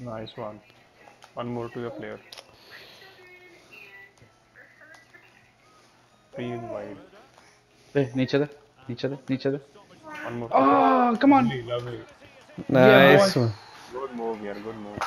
Nice one. One more to the player. Three wide. Hey, each other, each other, each other. One more. oh come on Lovely, lovely. Nice yeah, one. Good move, yeah, good move.